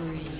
spree.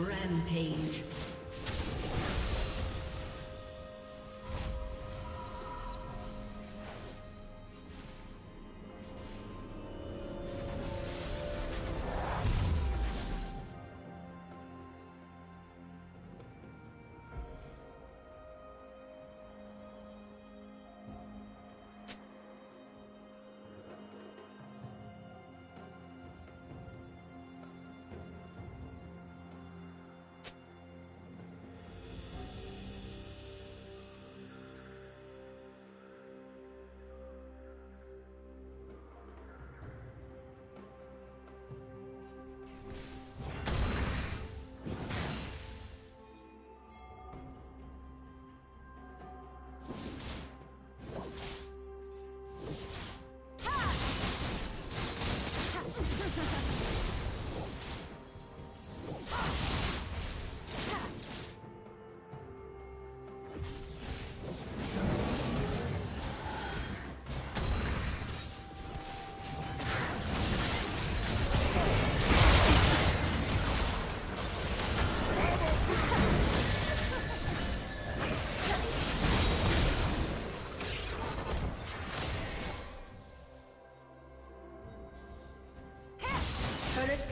Rampage.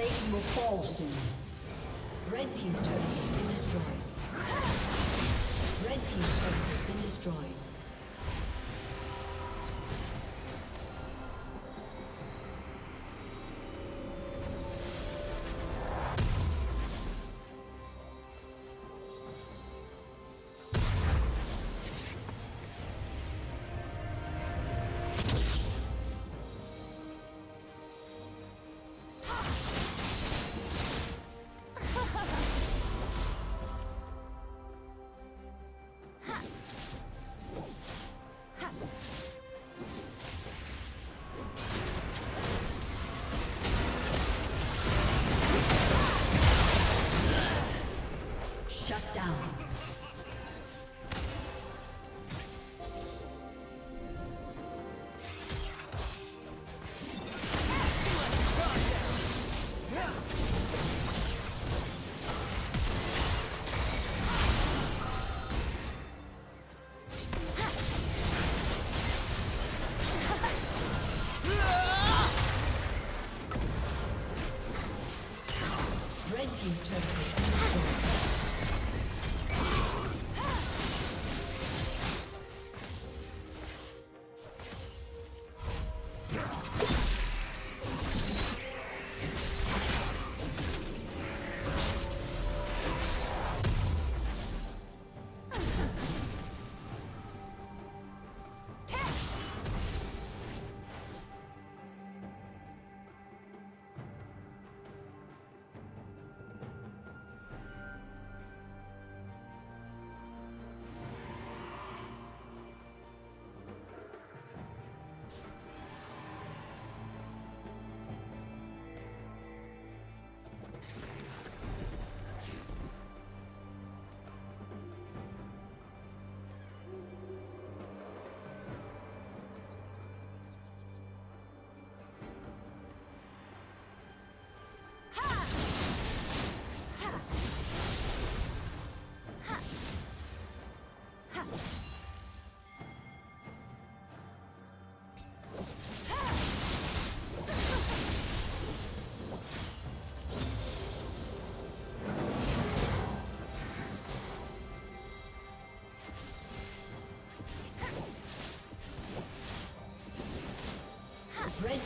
Plating will fall soon. Red Team's turret has been destroyed. Red Team's turret has been destroyed.